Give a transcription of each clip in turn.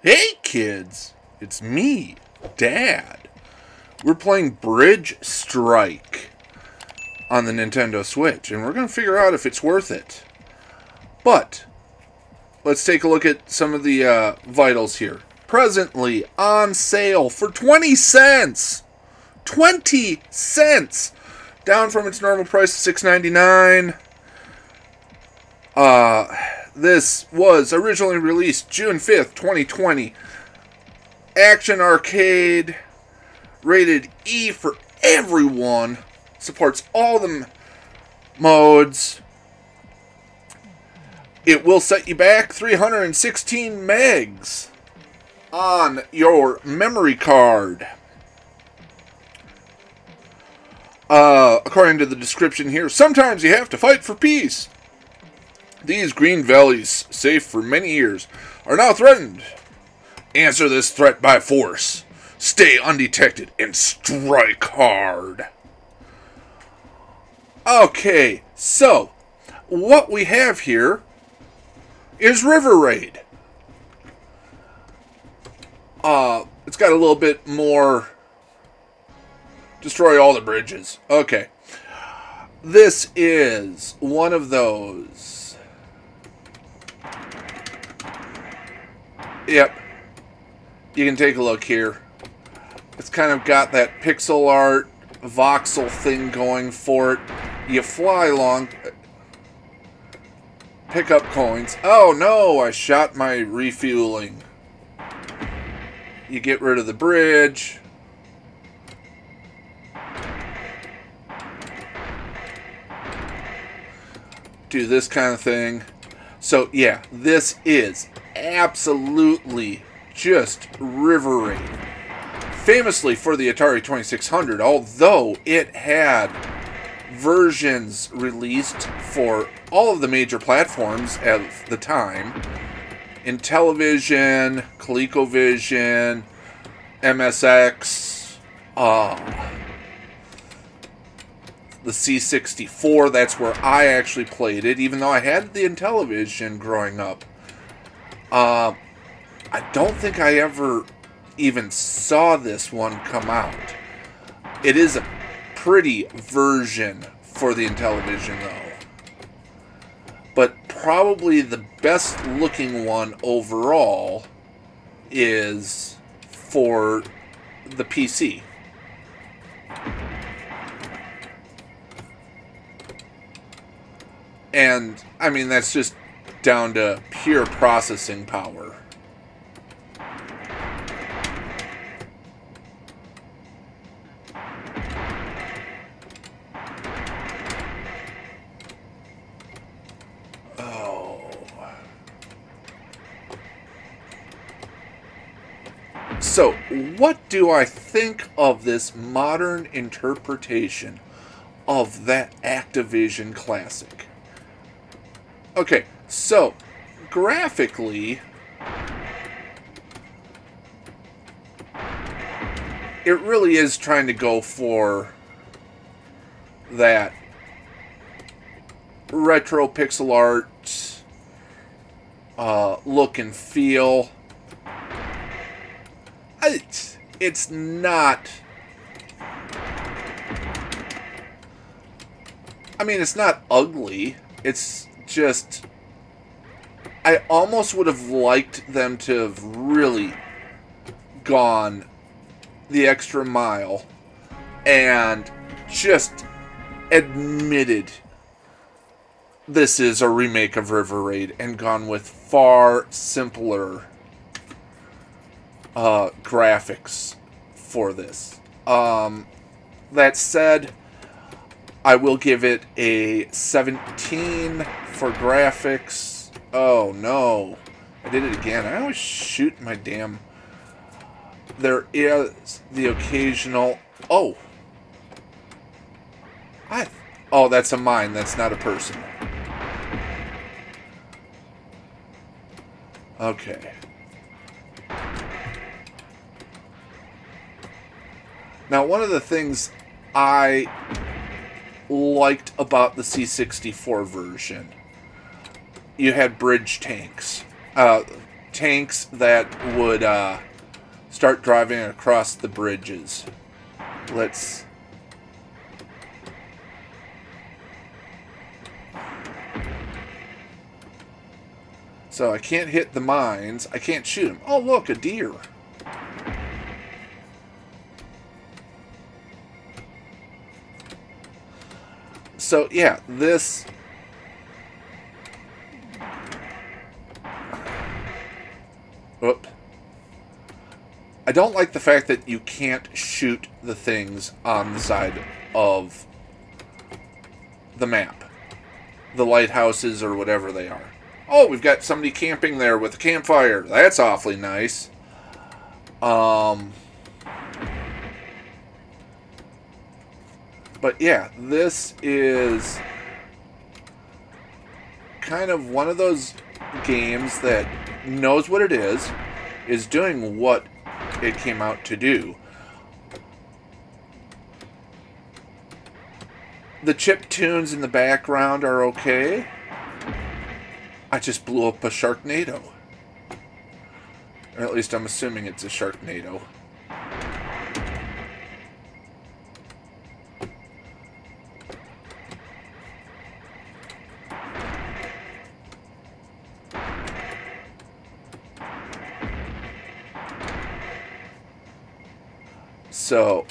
Hey kids, it's me, Dad. We're playing Bridge Strike on the Nintendo Switch, and we're going to figure out if it's worth it. But let's take a look at some of the uh, vitals here. Presently on sale for 20 cents. 20 cents! Down from its normal price of $6.99. Uh, this was originally released June 5th, 2020. Action Arcade, rated E for everyone, supports all the modes. It will set you back 316 megs on your memory card. Uh, according to the description here, sometimes you have to fight for peace. These green valleys, safe for many years, are now threatened. Answer this threat by force. Stay undetected and strike hard. Okay, so what we have here is River Raid. Uh, it's got a little bit more. Destroy all the bridges. Okay. This is one of those. Yep. You can take a look here. It's kind of got that pixel art voxel thing going for it. You fly along, pick up coins. Oh no, I shot my refueling. You get rid of the bridge. Do this kind of thing. So yeah, this is absolutely just River Raid. Famously for the Atari 2600, although it had versions released for all of the major platforms at the time Intellivision, ColecoVision, MSX, uh, the C64. That's where I actually played it, even though I had the Intellivision growing up. Uh, I don't think I ever even saw this one come out. It is a pretty version for the Intellivision, though. But probably the best looking one overall is for the PC. And, I mean, that's just down to pure processing power. Oh. So, what do I think of this modern interpretation of that Activision classic? Okay, so graphically, it really is trying to go for that retro pixel art uh, look and feel. It's, it's not. I mean, it's not ugly. It's just. I almost would have liked them to have really gone the extra mile and just admitted this is a remake of River Raid and gone with far simpler uh, graphics for this. Um, that said, I will give it a 17 for graphics. Oh no, I did it again. I always shoot my damn. There is the occasional. Oh. I. Oh, that's a mine. That's not a person. Okay. Now, one of the things I liked about the C64 version, you had bridge tanks. Uh, tanks that would uh, start driving across the bridges. Let's... So I can't hit the mines. I can't shoot them. Oh, look, a deer. So, yeah, this I don't like the fact that you can't shoot the things on the side of the map. The lighthouses or whatever they are. Oh, we've got somebody camping there with a campfire. That's awfully nice. Um... But yeah, this is kind of one of those games that knows what it is, is doing what it came out to do. The chip tunes in the background are okay. I just blew up a Sharknado. Or at least I'm assuming it's a Sharknado. So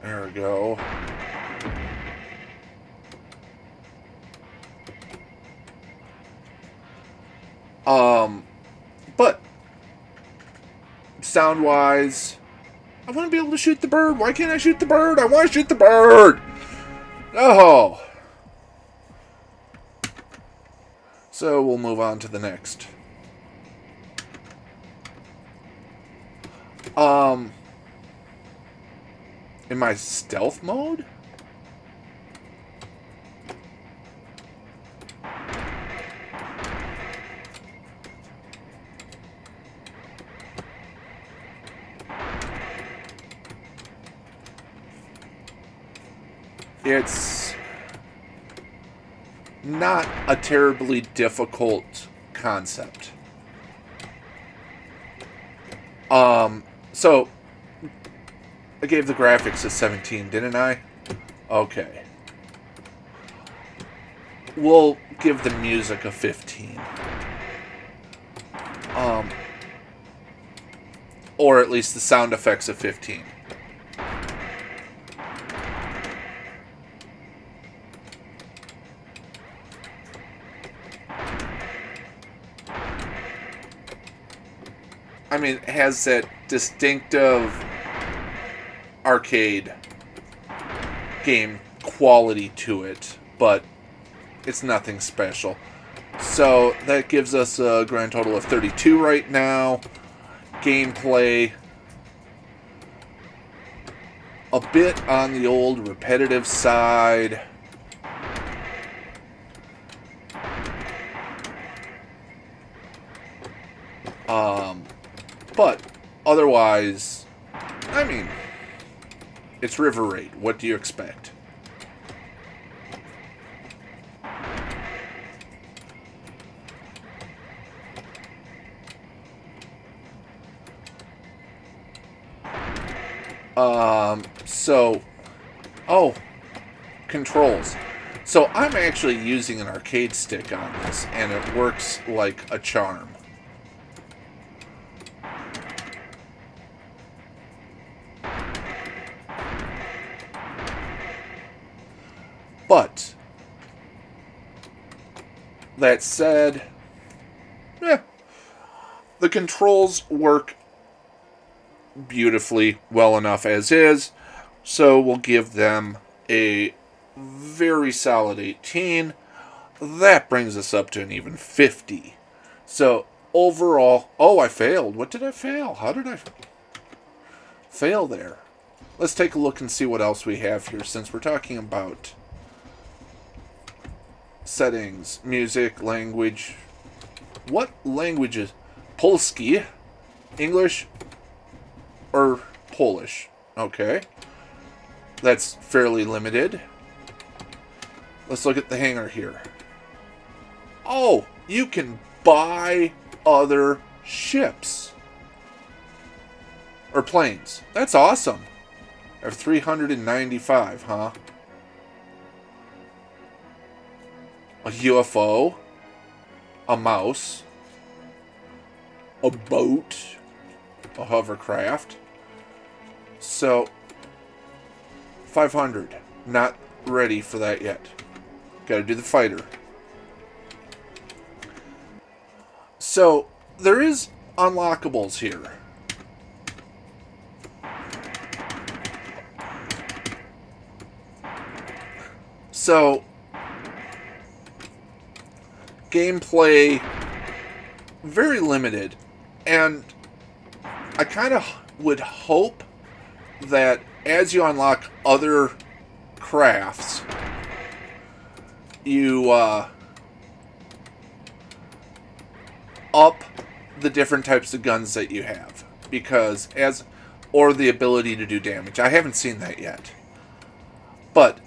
there we go. Um, but sound wise, I want to be able to shoot the bird. Why can't I shoot the bird? I want to shoot the bird. Oh. So we'll move on to the next. Um, in my stealth mode? It's not a terribly difficult concept. Um, so, I gave the graphics a 17, didn't I? Okay. We'll give the music a 15. Um, or at least the sound effects a 15. I mean, has that distinctive arcade game quality to it, but it's nothing special. So that gives us a grand total of 32 right now. Gameplay. A bit on the old repetitive side. Um, but otherwise, I mean, it's River Raid. What do you expect? Um, so, oh, controls. So I'm actually using an arcade stick on this, and it works like a charm. That said, yeah, the controls work beautifully well enough as is, so we'll give them a very solid 18. That brings us up to an even 50. So, overall, oh, I failed. What did I fail? How did I fail there? Let's take a look and see what else we have here since we're talking about settings, music, language. What languages? Polski, English, or Polish? Okay. That's fairly limited. Let's look at the hangar here. Oh, you can buy other ships. Or planes. That's awesome. I have 395, huh? A UFO. A mouse. A boat. A hovercraft. So, 500. Not ready for that yet. Gotta do the fighter. So, there is unlockables here. So, gameplay very limited, and I kind of would hope that as you unlock other crafts, you uh, up the different types of guns that you have because as or the ability to do damage. I haven't seen that yet. But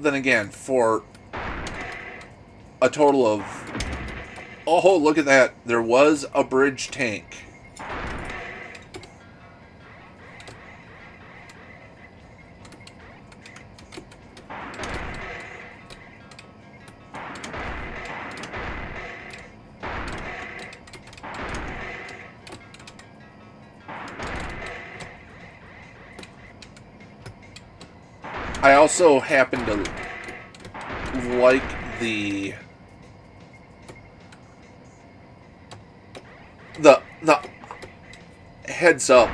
then again, for a total of oh, look at that. There was a bridge tank. I also happen to like the the the heads up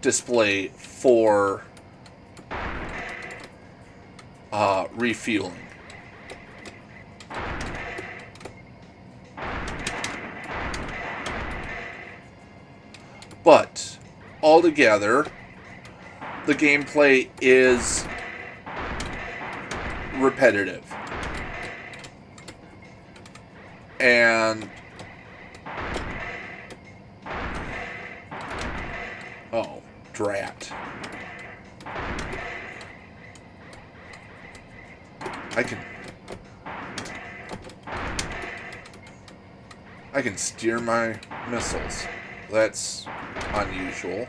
display for uh, refueling. But altogether, the gameplay is repetitive. And oh, drat. I can I can steer my missiles. That's unusual.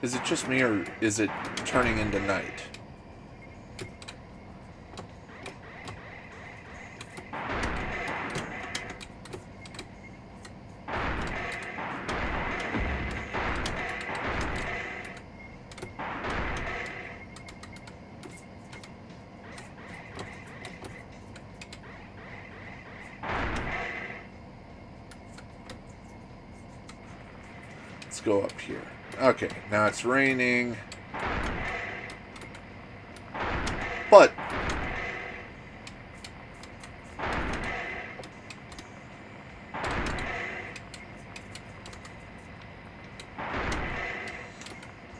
Is it just me, or is it turning into night? Now it's raining. But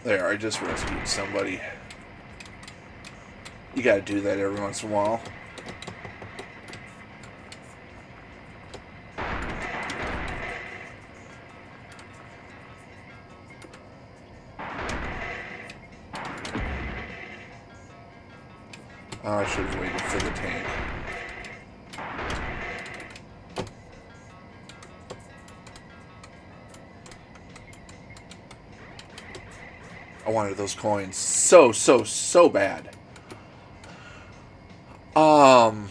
There, I just rescued somebody. You gotta do that every once in a while. Those coins so, so, so bad. Um,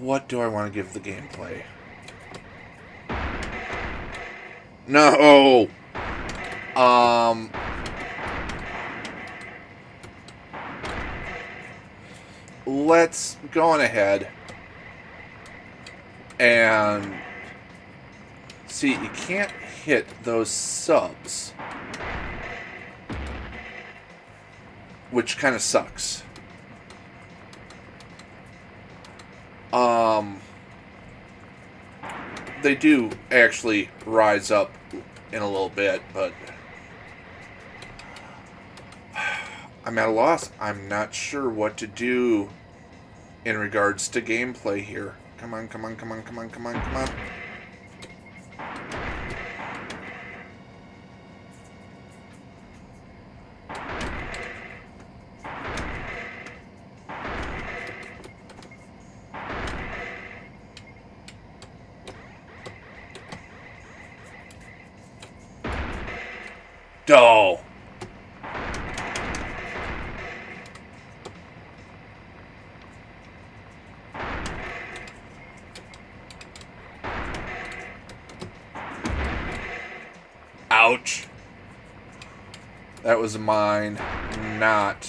what do I want to give the gameplay? No. Um, let's go on ahead and see. You can't hit those subs, which kind of sucks. Um, they do actually rise up in a little bit, but I'm at a loss. I'm not sure what to do in regards to gameplay here. Come on, come on, come on, come on, come on, come on. That was mine, not.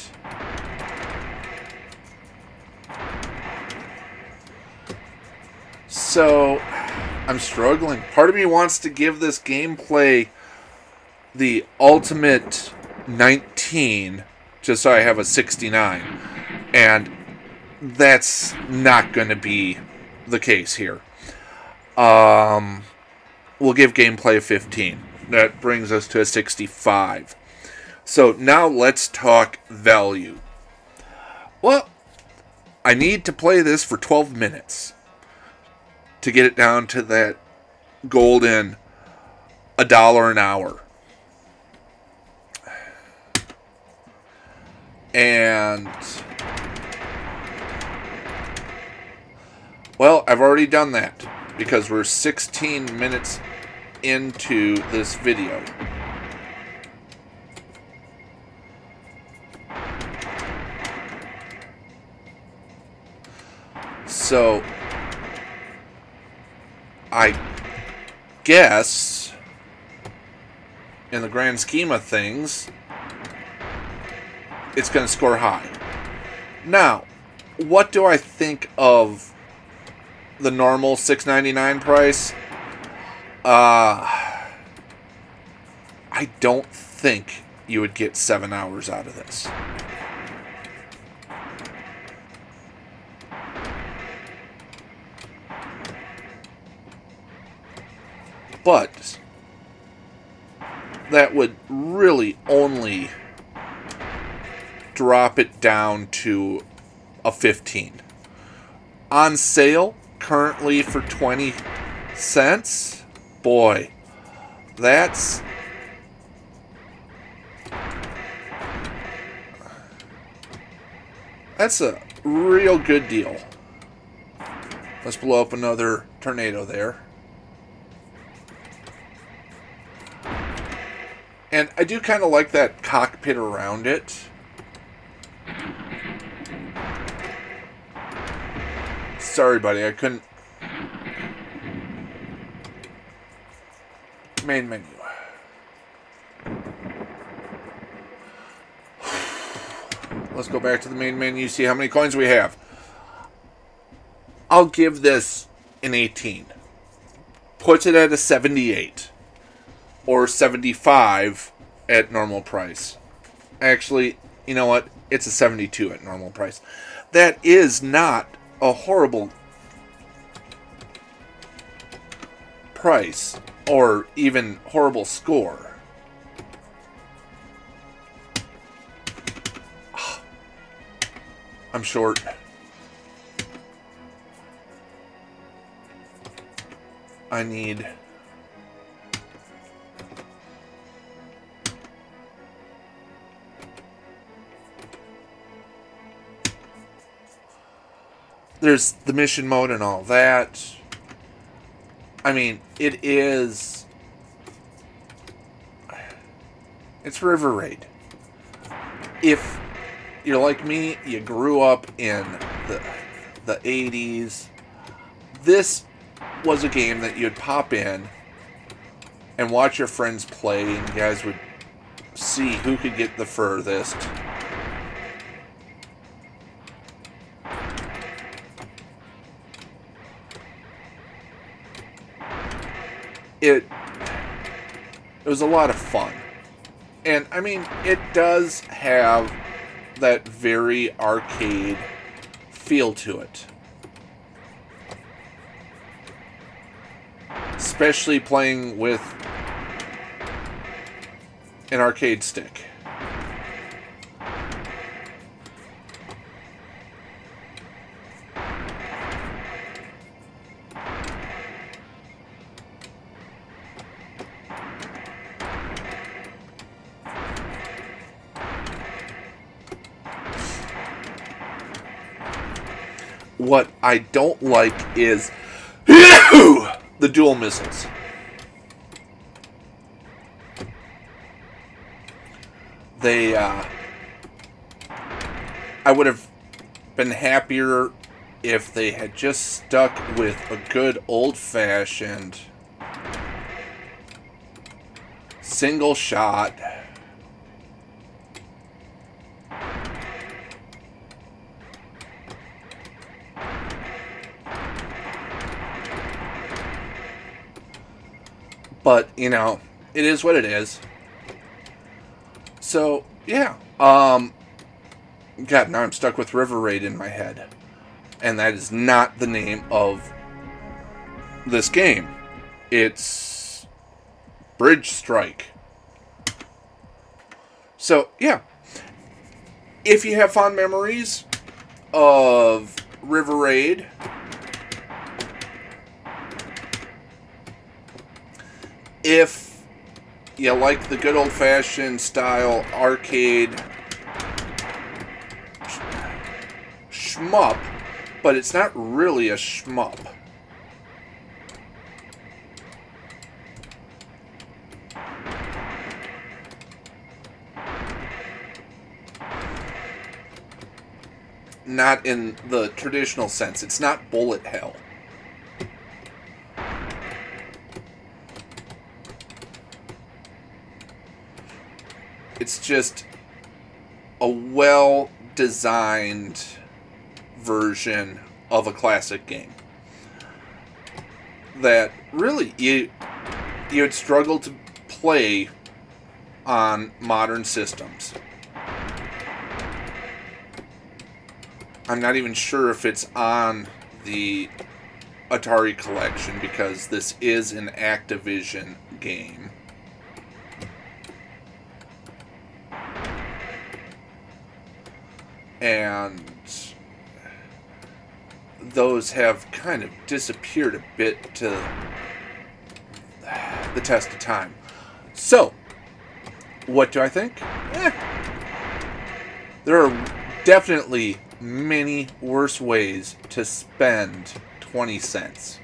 So, I'm struggling. Part of me wants to give this gameplay the ultimate 19 just so I have a 69. And that's not going to be the case here. Um, we'll give gameplay a 15. That brings us to a 65. So now let's talk value. Well, I need to play this for 12 minutes to get it down to that golden a dollar an hour. And well, I've already done that because we're 16 minutes into this video. So, I guess, in the grand scheme of things, it's going to score high. Now, what do I think of the normal 6.99 price? Uh I don't think you would get 7 hours out of this. But that would really only drop it down to a 15. On sale currently for 20 cents. Boy, that's That's a real good deal. Let's blow up another tornado there. And I do kind of like that cockpit around it. Sorry, buddy, I couldn't... Main menu. Let's go back to the main menu, see how many coins we have. I'll give this an 18. Puts it at a 78 or 75 at normal price. Actually, you know what? It's a 72 at normal price. That is not a horrible price or even horrible score. I'm short. I need there's the mission mode and all that. I mean, it is. It's River Raid. If you're like me, you grew up in the the 80s. This was a game that you'd pop in and watch your friends play, and you guys would see who could get the furthest. It it was a lot of fun. And I mean, it does have that very arcade feel to it. Especially playing with an arcade stick. What I don't like is the dual missiles. they, uh, I would have been happier if they had just stuck with a good old fashioned single shot. But, you know, it is what it is. So, yeah. Um, God, now I'm stuck with River Raid in my head. And that is not the name of this game. It's Bridge Strike. So, yeah. If you have fond memories of River Raid, if you like the good old fashioned style arcade shmup, but it's not really a shmup. Not in the traditional sense. It's not bullet hell. It's just a well designed version of a classic game that really you you would struggle to play on modern systems. I'm not even sure if it's on the Atari collection because this is an Activision game. And those have kind of disappeared a bit to the test of time. So, what do I think? Eh. There are definitely many worse ways to spend 20 cents.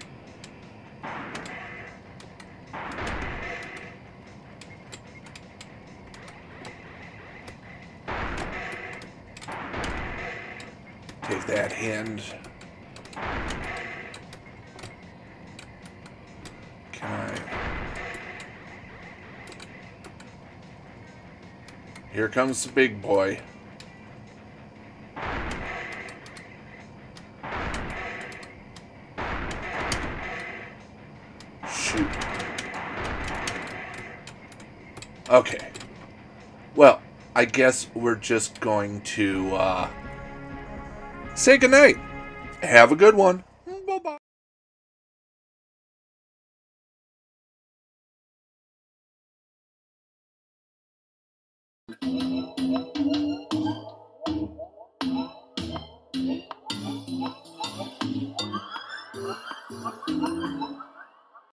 Here comes the big boy. Shoot. Okay. Well, I guess we're just going to, uh say goodnight. Have a good one.